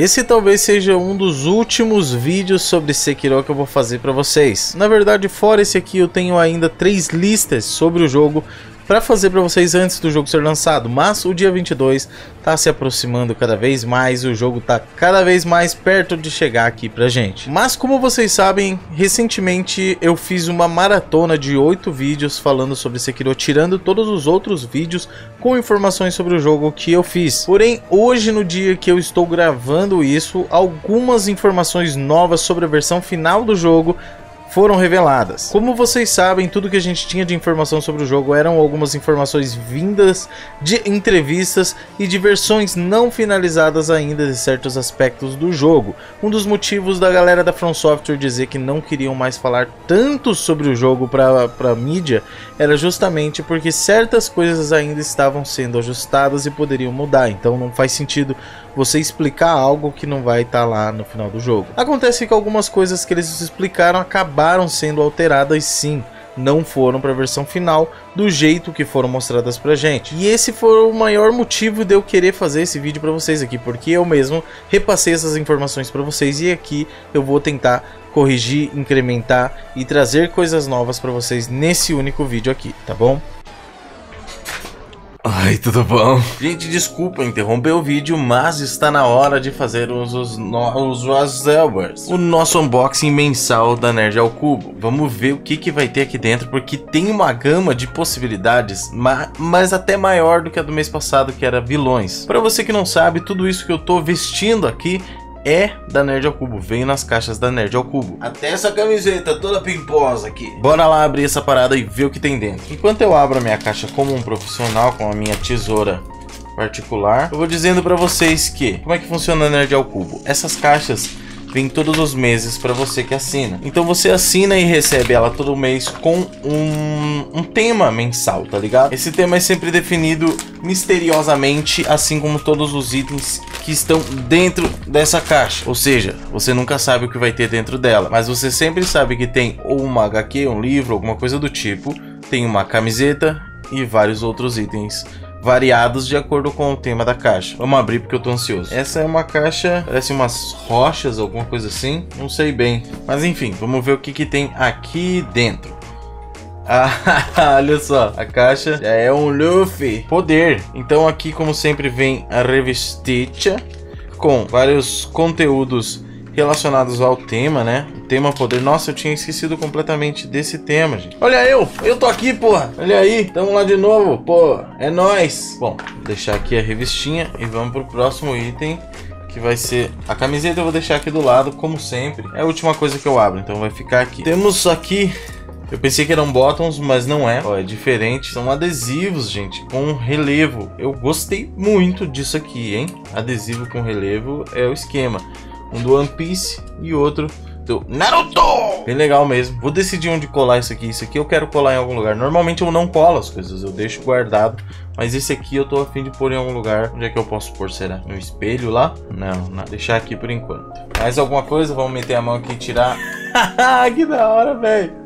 Esse talvez seja um dos últimos vídeos sobre Sekiro que eu vou fazer para vocês. Na verdade, fora esse aqui, eu tenho ainda três listas sobre o jogo para fazer para vocês antes do jogo ser lançado, mas o dia 22 está se aproximando cada vez mais, o jogo está cada vez mais perto de chegar aqui pra gente. Mas como vocês sabem, recentemente eu fiz uma maratona de 8 vídeos falando sobre Sekiro, tirando todos os outros vídeos com informações sobre o jogo que eu fiz. Porém, hoje no dia que eu estou gravando isso, algumas informações novas sobre a versão final do jogo foram reveladas. Como vocês sabem, tudo que a gente tinha de informação sobre o jogo eram algumas informações vindas de entrevistas e de versões não finalizadas ainda de certos aspectos do jogo. Um dos motivos da galera da From Software dizer que não queriam mais falar tanto sobre o jogo para a mídia era justamente porque certas coisas ainda estavam sendo ajustadas e poderiam mudar. Então não faz sentido você explicar algo que não vai estar tá lá no final do jogo. Acontece que algumas coisas que eles explicaram acabaram sendo alteradas sim, não foram para a versão final do jeito que foram mostradas pra gente. E esse foi o maior motivo de eu querer fazer esse vídeo para vocês aqui, porque eu mesmo repassei essas informações para vocês e aqui eu vou tentar corrigir, incrementar e trazer coisas novas para vocês nesse único vídeo aqui, tá bom? Ai, tudo bom? Gente, desculpa interromper o vídeo, mas está na hora de fazer os, os, os, os O nosso unboxing mensal da Nerd ao Cubo. Vamos ver o que, que vai ter aqui dentro, porque tem uma gama de possibilidades, mas, mas até maior do que a do mês passado, que era vilões. Para você que não sabe, tudo isso que eu tô vestindo aqui é da Nerd ao Cubo, veio nas caixas da Nerd ao Cubo. Até essa camiseta toda pimposa aqui. Bora lá abrir essa parada e ver o que tem dentro. Enquanto eu abro a minha caixa como um profissional, com a minha tesoura particular, eu vou dizendo para vocês que, como é que funciona a Nerd ao Cubo? Essas caixas vem todos os meses para você que assina. Então você assina e recebe ela todo mês com um, um tema mensal, tá ligado? Esse tema é sempre definido misteriosamente, assim como todos os itens que estão dentro dessa caixa. Ou seja, você nunca sabe o que vai ter dentro dela, mas você sempre sabe que tem ou uma HQ, um livro, alguma coisa do tipo, tem uma camiseta e vários outros itens variados de acordo com o tema da caixa. Vamos abrir porque eu tô ansioso. Essa é uma caixa, parece umas rochas, alguma coisa assim, não sei bem. Mas enfim, vamos ver o que, que tem aqui dentro. Ah, olha só, a caixa já é um Luffy. Poder. Então aqui, como sempre, vem a revisticha com vários conteúdos relacionados ao tema, né? Tema poder. Nossa, eu tinha esquecido completamente desse tema, gente. Olha eu! Eu tô aqui, porra! Olha aí! Tamo lá de novo, pô! É nóis! Bom, vou deixar aqui a revistinha e vamos pro próximo item. Que vai ser a camiseta, eu vou deixar aqui do lado, como sempre. É a última coisa que eu abro, então vai ficar aqui. Temos aqui eu pensei que eram bottoms, mas não é. Ó, é diferente. São adesivos, gente, com relevo. Eu gostei muito disso aqui, hein? Adesivo com relevo é o esquema. Um do One Piece e outro do Naruto! Bem legal mesmo. Vou decidir onde colar isso aqui. Isso aqui eu quero colar em algum lugar. Normalmente eu não colo as coisas, eu deixo guardado. Mas esse aqui eu tô afim de pôr em algum lugar. Onde é que eu posso pôr, será? No espelho lá? Não, não. Deixar aqui por enquanto. Mais alguma coisa? Vamos meter a mão aqui e tirar. que da hora, velho.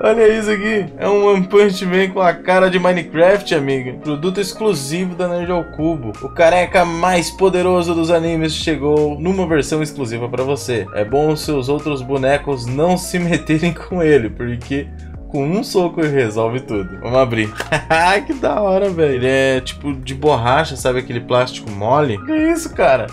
Olha isso aqui. É um One Punch Man com a cara de Minecraft, amiga. Produto exclusivo da Nerd ao Cubo. O careca mais poderoso dos animes chegou numa versão exclusiva para você. É bom os seus outros bonecos não se meterem com ele, porque com um soco ele resolve tudo. Vamos abrir. que da hora, velho. Ele é tipo de borracha, sabe aquele plástico mole? Que isso, cara?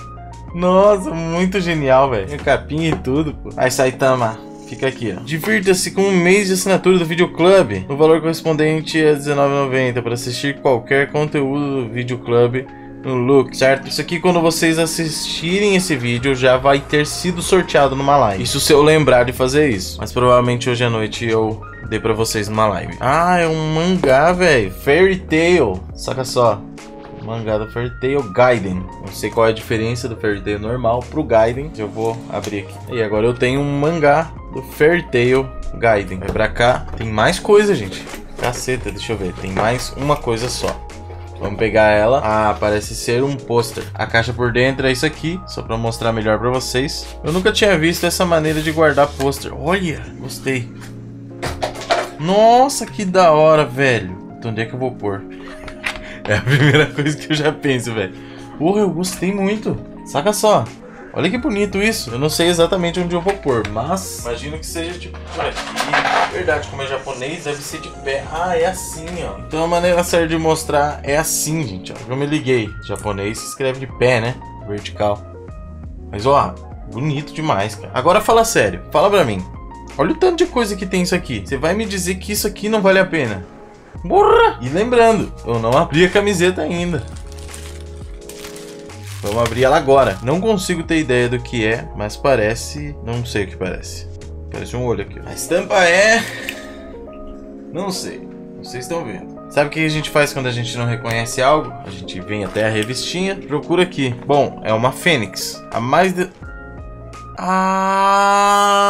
Nossa, muito genial, velho. Capinha e tudo, pô. Aí, Saitama. Fica aqui, ó. Divirta-se com um mês de assinatura do Videoclub, no valor correspondente a R$19,90 para assistir qualquer conteúdo do Videoclub no Look, certo? Isso aqui quando vocês assistirem esse vídeo já vai ter sido sorteado numa live. Isso se eu lembrar de fazer isso. Mas provavelmente hoje à noite eu dei pra vocês numa live. Ah, é um mangá, velho. Fairy Tail. Saca só mangá do Fairy Tail Gaiden. Não sei qual é a diferença do Fairy Tail normal pro Gaiden. Eu vou abrir aqui. E agora eu tenho um mangá do Fairy Tail Gaiden. Vai pra cá. Tem mais coisa, gente. Caceta, deixa eu ver. Tem mais uma coisa só. Vamos pegar ela. Ah, parece ser um pôster. A caixa por dentro é isso aqui, só para mostrar melhor para vocês. Eu nunca tinha visto essa maneira de guardar pôster. Olha, gostei. Nossa, que da hora, velho. Então onde é que eu vou pôr? É a primeira coisa que eu já penso, velho. Porra, eu gostei muito. Saca só. Olha que bonito isso. Eu não sei exatamente onde eu vou pôr, mas imagino que seja tipo por aqui. Verdade, como é japonês, deve ser de pé. Ah, é assim, ó. Então a maneira certa de mostrar é assim, gente. Ó. Eu me liguei. Japonês se escreve de pé, né? Vertical. Mas ó, bonito demais, cara. Agora fala sério. Fala pra mim. Olha o tanto de coisa que tem isso aqui. Você vai me dizer que isso aqui não vale a pena. E lembrando, eu não abri a camiseta ainda. Vamos abrir ela agora. Não consigo ter ideia do que é, mas parece... Não sei o que parece. Parece um olho aqui. A estampa é... Não sei. Vocês estão vendo. Sabe o que a gente faz quando a gente não reconhece algo? A gente vem até a revistinha, procura aqui. Bom, é uma fênix. A mais de... Ah!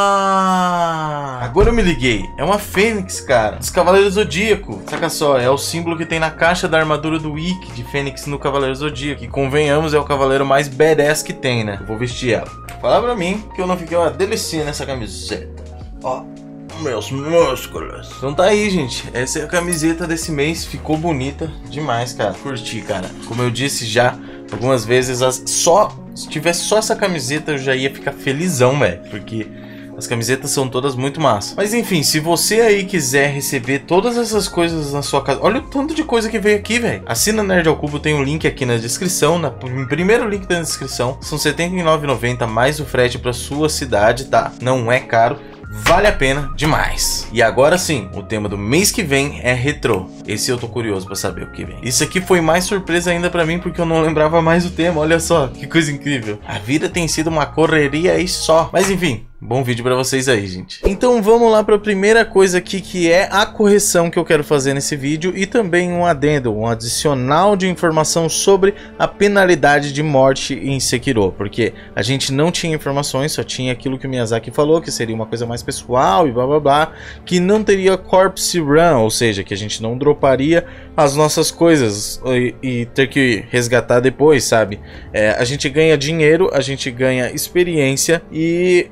Agora eu me liguei. É uma fênix, cara. Dos Cavaleiros Zodíaco. Saca só, é o símbolo que tem na caixa da armadura do Wiki de fênix no Cavaleiro Zodíaco. Que convenhamos é o cavaleiro mais badass que tem, né? Eu vou vestir ela. Fala pra mim que eu não fiquei uma delícia nessa camiseta. Ó meus músculos. Então tá aí, gente. Essa é a camiseta desse mês. Ficou bonita demais, cara. Curti, cara. Como eu disse já algumas vezes, só se tivesse só essa camiseta eu já ia ficar felizão, velho. Porque as camisetas são todas muito massa. Mas enfim, se você aí quiser receber todas essas coisas na sua casa... Olha o tanto de coisa que veio aqui, velho. Assina Nerd ao Cubo, tem um link aqui na descrição. Na, primeiro link da descrição. São R$ 79,90 mais o frete para sua cidade, tá? Não é caro. Vale a pena demais. E agora sim, o tema do mês que vem é retrô. Esse eu tô curioso para saber o que vem. Isso aqui foi mais surpresa ainda para mim porque eu não lembrava mais o tema. Olha só, que coisa incrível. A vida tem sido uma correria aí só. Mas enfim, Bom vídeo para vocês aí, gente. Então vamos lá para a primeira coisa aqui, que é a correção que eu quero fazer nesse vídeo e também um adendo, um adicional de informação sobre a penalidade de morte em Sekiro, porque a gente não tinha informações, só tinha aquilo que o Miyazaki falou, que seria uma coisa mais pessoal e blá blá blá, que não teria corpse run, ou seja, que a gente não droparia as nossas coisas e, e ter que resgatar depois, sabe? É, a gente ganha dinheiro, a gente ganha experiência e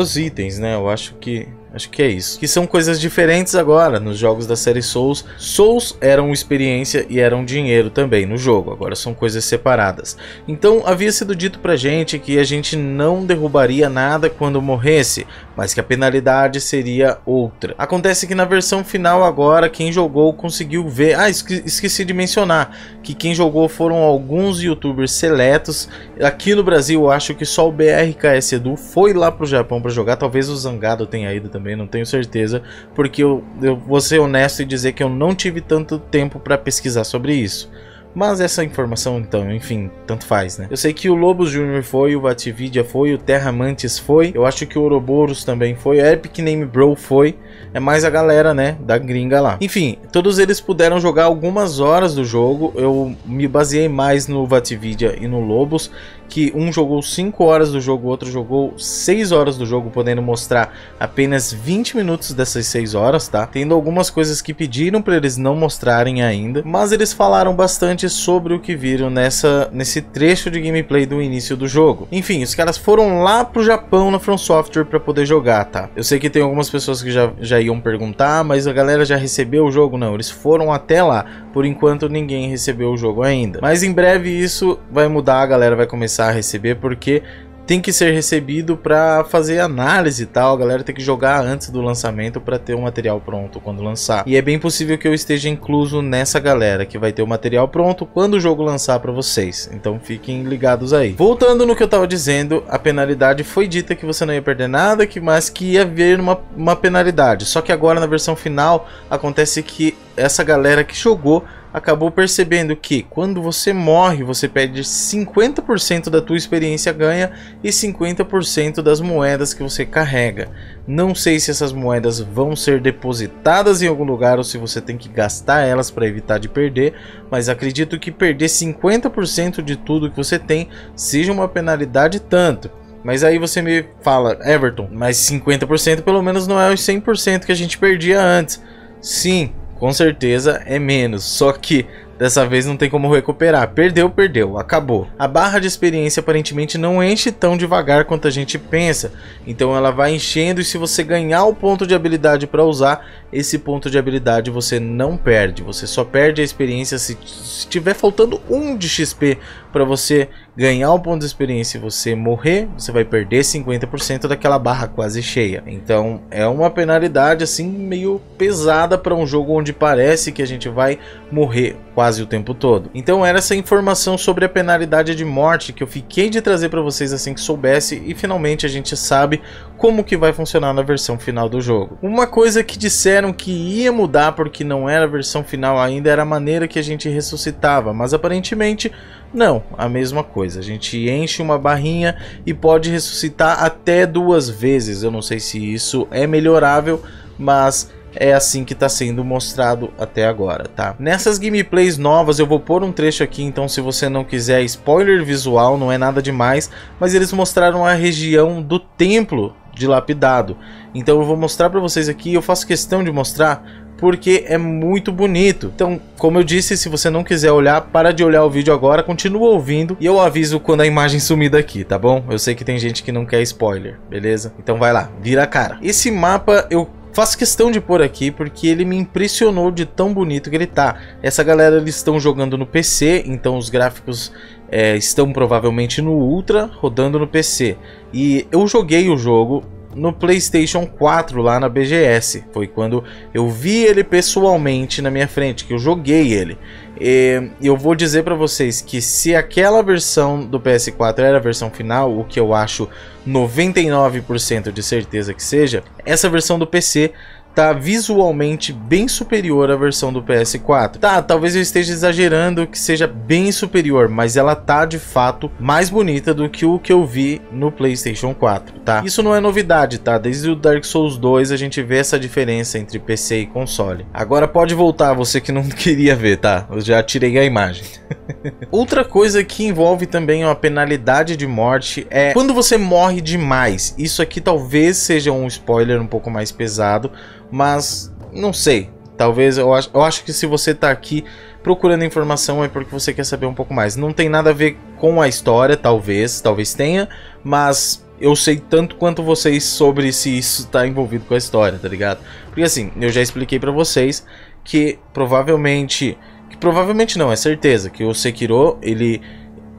os itens, né? Eu acho que Acho que é isso. Que são coisas diferentes agora nos jogos da série Souls. Souls eram experiência e eram dinheiro também no jogo. Agora são coisas separadas. Então havia sido dito pra gente que a gente não derrubaria nada quando morresse, mas que a penalidade seria outra. Acontece que na versão final agora quem jogou conseguiu ver. Ah, esqueci de mencionar que quem jogou foram alguns youtubers seletos. Aqui no Brasil eu acho que só o BRKS Edu foi lá pro Japão para jogar. Talvez o Zangado tenha ido também não tenho certeza, porque eu, eu vou ser honesto e dizer que eu não tive tanto tempo para pesquisar sobre isso. Mas essa informação, então, enfim, tanto faz, né? Eu sei que o Lobos Jr. foi, o Vatividia foi, o Terra Mantis foi, eu acho que o Ouroboros também foi, o Epic Name Bro foi, é mais a galera, né, da gringa lá. Enfim, todos eles puderam jogar algumas horas do jogo, eu me baseei mais no Vatividia e no Lobos, que um jogou 5 horas do jogo, o outro jogou 6 horas do jogo, podendo mostrar apenas 20 minutos dessas 6 horas, tá? Tendo algumas coisas que pediram para eles não mostrarem ainda, mas eles falaram bastante sobre o que viram nessa, nesse trecho de gameplay do início do jogo. Enfim, os caras foram lá pro Japão na From Software para poder jogar, tá? Eu sei que tem algumas pessoas que já, já iam perguntar, mas a galera já recebeu o jogo? Não, eles foram até lá. Por enquanto ninguém recebeu o jogo ainda. Mas em breve isso vai mudar, a galera vai começar a receber, porque tem que ser recebido para fazer análise e tal. A galera tem que jogar antes do lançamento para ter o material pronto quando lançar. E é bem possível que eu esteja incluso nessa galera que vai ter o material pronto quando o jogo lançar para vocês. Então fiquem ligados aí. Voltando no que eu tava dizendo, a penalidade foi dita que você não ia perder nada, que mas que ia haver uma, uma penalidade. Só que agora na versão final acontece que essa galera que jogou acabou percebendo que quando você morre, você perde 50% da tua experiência ganha e 50% das moedas que você carrega. Não sei se essas moedas vão ser depositadas em algum lugar ou se você tem que gastar elas para evitar de perder, mas acredito que perder 50% de tudo que você tem seja uma penalidade tanto. Mas aí você me fala, Everton, mas 50% pelo menos não é os 100% que a gente perdia antes. Sim, com certeza é menos. Só que dessa vez não tem como recuperar. Perdeu, perdeu, acabou. A barra de experiência aparentemente não enche tão devagar quanto a gente pensa. Então ela vai enchendo e se você ganhar o ponto de habilidade para usar, esse ponto de habilidade você não perde. Você só perde a experiência se, estiver faltando um de XP para você ganhar o ponto de experiência e você morrer, você vai perder 50% daquela barra quase cheia. Então é uma penalidade assim meio pesada para um jogo onde parece que a gente vai morrer quase o tempo todo. Então era essa informação sobre a penalidade de morte que eu fiquei de trazer para vocês assim que soubesse e finalmente a gente sabe como que vai funcionar na versão final do jogo. Uma coisa que disseram que ia mudar porque não era a versão final ainda era a maneira que a gente ressuscitava, mas aparentemente não, a mesma coisa. A gente enche uma barrinha e pode ressuscitar até duas vezes. Eu não sei se isso é melhorável, mas é assim que está sendo mostrado até agora, tá? Nessas gameplays novas eu vou pôr um trecho aqui, então se você não quiser spoiler visual, não é nada demais, mas eles mostraram a região do templo dilapidado. Então eu vou mostrar para vocês aqui, eu faço questão de mostrar porque é muito bonito. Então, como eu disse, se você não quiser olhar, para de olhar o vídeo agora, continua ouvindo e eu aviso quando a imagem sumir daqui, tá bom? Eu sei que tem gente que não quer spoiler, beleza? Então vai lá, vira a cara. Esse mapa eu faço questão de pôr aqui porque ele me impressionou de tão bonito que ele tá. Essa galera eles estão jogando no PC, então os gráficos é, estão provavelmente no Ultra rodando no PC. E eu joguei o jogo, no PlayStation 4 lá na BGS. Foi quando eu vi ele pessoalmente na minha frente, que eu joguei ele. E eu vou dizer para vocês que se aquela versão do PS4 era a versão final, o que eu acho 99% de certeza que seja, essa versão do PC tá visualmente bem superior à versão do PS4. Tá, talvez eu esteja exagerando que seja bem superior, mas ela tá de fato mais bonita do que o que eu vi no PlayStation 4, tá? Isso não é novidade, tá? Desde o Dark Souls 2 a gente vê essa diferença entre PC e console. Agora pode voltar, você que não queria ver, tá? Eu já tirei a imagem. Outra coisa que envolve também uma penalidade de morte é quando você morre demais. Isso aqui talvez seja um spoiler um pouco mais pesado, mas não sei. Talvez eu acho, eu acho que se você está aqui procurando informação é porque você quer saber um pouco mais. Não tem nada a ver com a história, talvez, talvez tenha, mas eu sei tanto quanto vocês sobre se isso está envolvido com a história, tá ligado? Porque assim, eu já expliquei para vocês que provavelmente, que provavelmente não, é certeza que o Sekiro ele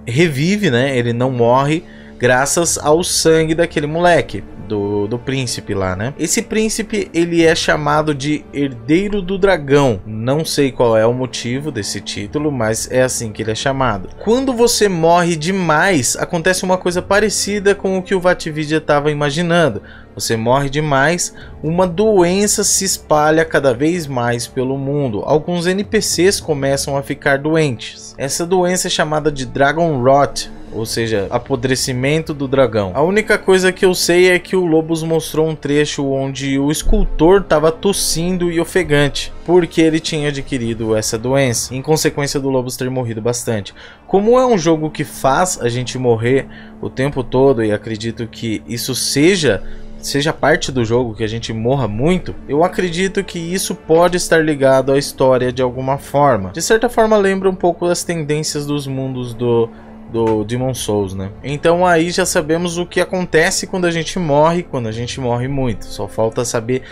revive, né? Ele não morre graças ao sangue daquele moleque do, do príncipe lá, né? Esse príncipe, ele é chamado de Herdeiro do Dragão. Não sei qual é o motivo desse título, mas é assim que ele é chamado. Quando você morre demais, acontece uma coisa parecida com o que o Vatvidia estava imaginando. Você morre demais, uma doença se espalha cada vez mais pelo mundo. Alguns NPCs começam a ficar doentes. Essa doença é chamada de Dragon Rot, ou seja, apodrecimento do dragão. A única coisa que eu sei é que o Lobos mostrou um trecho onde o escultor estava tossindo e ofegante, porque ele tinha adquirido essa doença, em consequência do Lobos ter morrido bastante. Como é um jogo que faz a gente morrer o tempo todo e acredito que isso seja seja parte do jogo, que a gente morra muito, eu acredito que isso pode estar ligado à história de alguma forma. De certa forma, lembra um pouco das tendências dos mundos do do Demon Souls, né? Então aí já sabemos o que acontece quando a gente morre, quando a gente morre muito. Só falta saber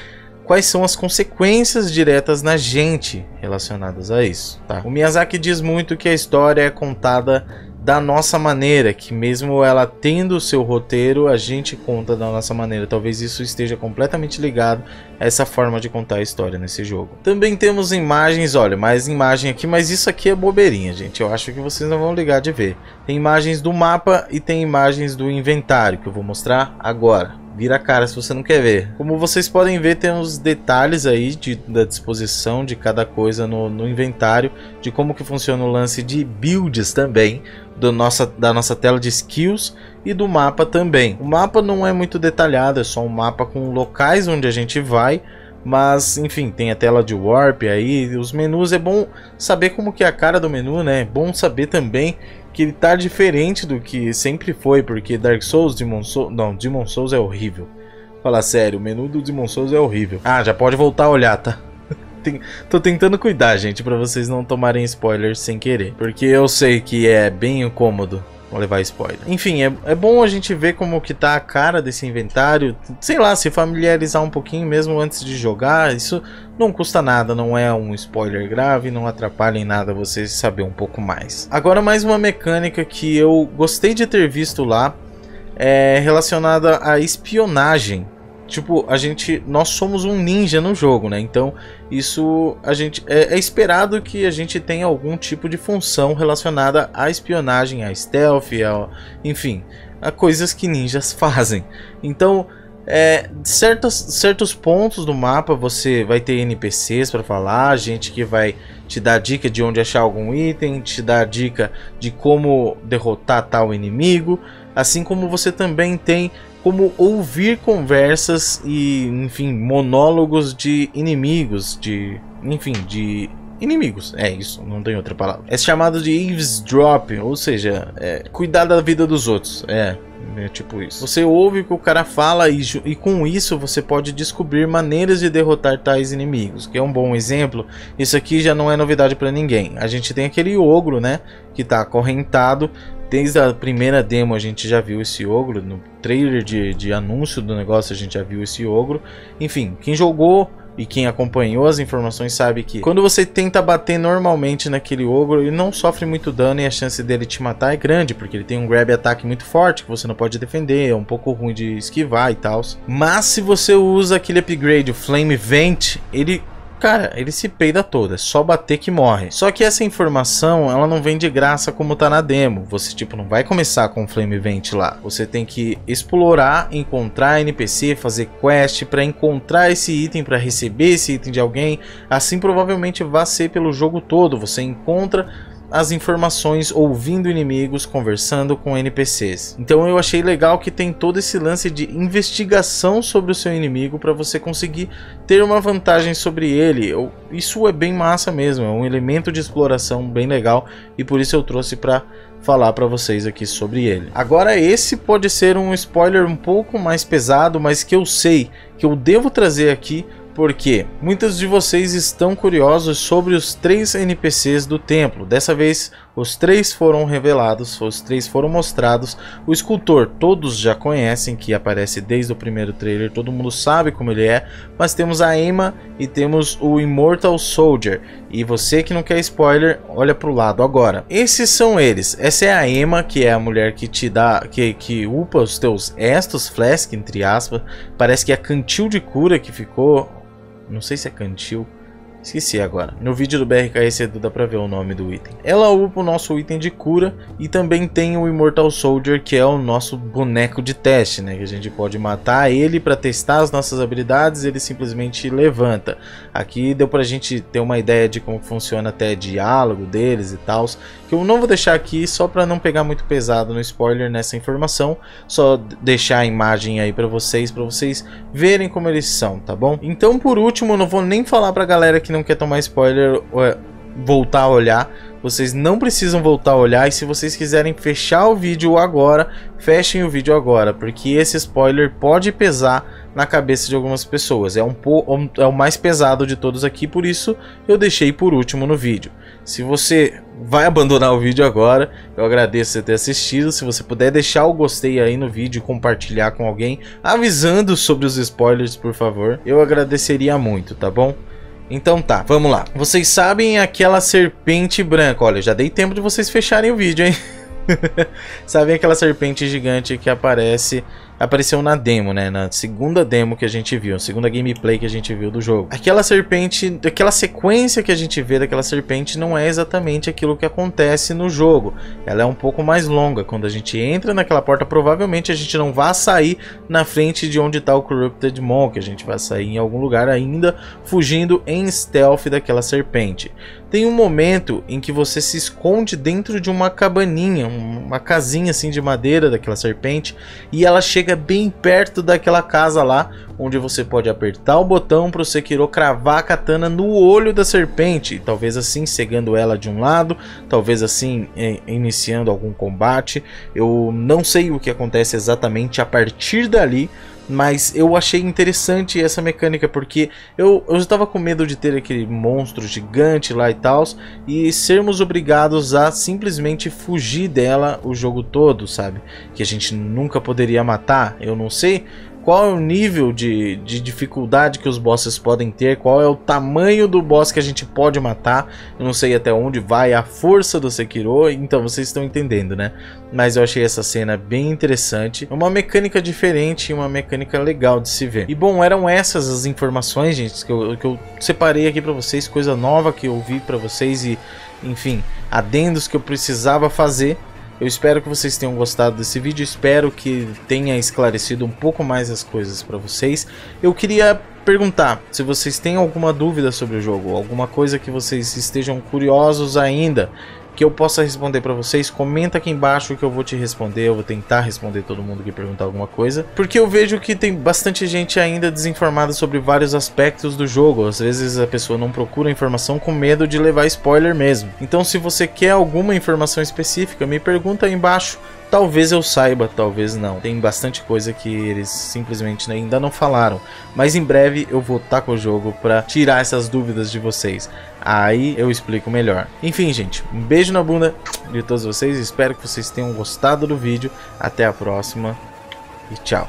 quais são as consequências diretas na gente relacionadas a isso, tá? O Miyazaki diz muito que a história é contada da nossa maneira, que mesmo ela tendo o seu roteiro, a gente conta da nossa maneira. Talvez isso esteja completamente ligado a essa forma de contar a história nesse jogo. Também temos imagens, olha, mais imagem aqui, mas isso aqui é bobeirinha, gente. Eu acho que vocês não vão ligar de ver. Tem imagens do mapa e tem imagens do inventário que eu vou mostrar agora vira a cara se você não quer ver. Como vocês podem ver, tem os detalhes aí de, da disposição de cada coisa no, no, inventário, de como que funciona o lance de builds também, do nossa, da nossa tela de skills e do mapa também. O mapa não é muito detalhado, é só um mapa com locais onde a gente vai, mas enfim, tem a tela de warp aí, os menus, é bom saber como que é a cara do menu, né? É bom saber também que ele tá diferente do que sempre foi, porque Dark Souls, Demon Souls, não, Demon Souls é horrível. Fala sério, o menu do Demon Souls é horrível. Ah, já pode voltar a olhar, tá? Tô tentando cuidar, gente, para vocês não tomarem spoilers sem querer, porque eu sei que é bem incômodo levar spoiler. Enfim, é, é bom a gente ver como que tá a cara desse inventário, sei lá, se familiarizar um pouquinho mesmo antes de jogar, isso não custa nada, não é um spoiler grave, não atrapalha em nada você saber um pouco mais. Agora mais uma mecânica que eu gostei de ter visto lá, é relacionada à espionagem tipo, a gente, nós somos um ninja no jogo, né? Então, isso a gente é, é, esperado que a gente tenha algum tipo de função relacionada à espionagem, à stealth, ao, enfim, a coisas que ninjas fazem. Então, é, certos, certos pontos do mapa você vai ter NPCs para falar, gente que vai te dar dica de onde achar algum item, te dar dica de como derrotar tal inimigo, assim como você também tem como ouvir conversas e, enfim, monólogos de inimigos, de, enfim, de inimigos. É isso, não tem outra palavra. É chamado de eavesdrop, ou seja, é, cuidar da vida dos outros. É, é tipo isso. Você ouve o que o cara fala e, e com isso você pode descobrir maneiras de derrotar tais inimigos. Que é um bom exemplo. Isso aqui já não é novidade para ninguém. A gente tem aquele ogro, né? Que tá acorrentado Desde a primeira demo a gente já viu esse ogro, no trailer de, de anúncio do negócio a gente já viu esse ogro. Enfim, quem jogou e quem acompanhou as informações sabe que quando você tenta bater normalmente naquele ogro, ele não sofre muito dano e a chance dele te matar é grande, porque ele tem um grab ataque muito forte que você não pode defender, é um pouco ruim de esquivar e tal. Mas se você usa aquele upgrade, o Flame Vent, ele Cara, ele se peida todo, é só bater que morre. Só que essa informação, ela não vem de graça como tá na demo. Você, tipo, não vai começar com o Flame Vent lá. Você tem que explorar, encontrar NPC, fazer quest para encontrar esse item, para receber esse item de alguém. Assim provavelmente vai ser pelo jogo todo. Você encontra as informações ouvindo inimigos, conversando com NPCs. Então eu achei legal que tem todo esse lance de investigação sobre o seu inimigo para você conseguir ter uma vantagem sobre ele. Isso é bem massa mesmo, é um elemento de exploração bem legal e por isso eu trouxe para falar para vocês aqui sobre ele. Agora esse pode ser um spoiler um pouco mais pesado, mas que eu sei que eu devo trazer aqui porque muitos de vocês estão curiosos sobre os três NPCs do templo. Dessa vez, os três foram revelados, os três foram mostrados. O escultor todos já conhecem, que aparece desde o primeiro trailer, todo mundo sabe como ele é. Mas temos a Emma e temos o Immortal Soldier. E você que não quer spoiler, olha para o lado agora. Esses são eles. Essa é a Emma, que é a mulher que te dá, que, que upa os teus estos flask, entre aspas. Parece que é a cantil de cura que ficou não sei se é cantil. Esqueci agora. No vídeo do BRKS Edu dá pra ver o nome do item. Ela upa o nosso item de cura e também tem o Immortal Soldier, que é o nosso boneco de teste, né? Que a gente pode matar ele para testar as nossas habilidades ele simplesmente levanta. Aqui deu pra gente ter uma ideia de como funciona até diálogo deles e tal. Que eu não vou deixar aqui só para não pegar muito pesado no spoiler nessa informação. Só deixar a imagem aí para vocês, para vocês verem como eles são, tá bom? Então por último, não vou nem falar pra galera que não quer tomar spoiler é, voltar a olhar. Vocês não precisam voltar a olhar. E se vocês quiserem fechar o vídeo agora, fechem o vídeo agora. Porque esse spoiler pode pesar na cabeça de algumas pessoas. É, um é o mais pesado de todos aqui, por isso eu deixei por último no vídeo. Se você vai abandonar o vídeo agora, eu agradeço você ter assistido. Se você puder deixar o gostei aí no vídeo compartilhar com alguém, avisando sobre os spoilers, por favor, eu agradeceria muito, tá bom? Então tá, vamos lá. Vocês sabem aquela serpente branca? Olha, já dei tempo de vocês fecharem o vídeo, hein? sabem aquela serpente gigante que aparece apareceu na demo, né? Na segunda demo que a gente viu, segunda gameplay que a gente viu do jogo. Aquela serpente, aquela sequência que a gente vê daquela serpente não é exatamente aquilo que acontece no jogo. Ela é um pouco mais longa. Quando a gente entra naquela porta, provavelmente a gente não vai sair na frente de onde está o Corrupted Monk. A gente vai sair em algum lugar ainda, fugindo em stealth daquela serpente. Tem um momento em que você se esconde dentro de uma cabaninha, uma casinha assim de madeira daquela serpente, e ela chega bem perto daquela casa lá, onde você pode apertar o botão para o Sekiro cravar a katana no olho da serpente, talvez assim cegando ela de um lado, talvez assim é, iniciando algum combate. Eu não sei o que acontece exatamente a partir dali, Mas eu achei interessante essa mecânica, porque eu, eu estava com medo de ter aquele monstro gigante lá e tal, e sermos obrigados a simplesmente fugir dela o jogo todo, sabe? Que a gente nunca poderia matar, eu não sei qual é o nível de, de dificuldade que os bosses podem ter, qual é o tamanho do boss que a gente pode matar. Eu não sei até onde vai a força do Sekiro, então vocês estão entendendo, né? Mas eu achei essa cena bem interessante. É uma mecânica diferente e uma mecânica legal de se ver. E bom, eram essas as informações, gente, que eu, que eu separei aqui para vocês, coisa nova que eu vi para vocês e, enfim, adendos que eu precisava fazer eu espero que vocês tenham gostado desse vídeo, espero que tenha esclarecido um pouco mais as coisas para vocês. Eu queria perguntar se vocês têm alguma dúvida sobre o jogo, alguma coisa que vocês estejam curiosos ainda que eu possa responder para vocês, comenta aqui embaixo que eu vou te responder, eu vou tentar responder todo mundo que perguntar alguma coisa, porque eu vejo que tem bastante gente ainda desinformada sobre vários aspectos do jogo, às vezes a pessoa não procura informação com medo de levar spoiler mesmo. Então se você quer alguma informação específica, me pergunta aí embaixo, Talvez eu saiba, talvez não. Tem bastante coisa que eles simplesmente ainda não falaram. Mas em breve eu vou estar com o jogo para tirar essas dúvidas de vocês. Aí eu explico melhor. Enfim, gente, um beijo na bunda de todos vocês. Espero que vocês tenham gostado do vídeo. Até a próxima e tchau.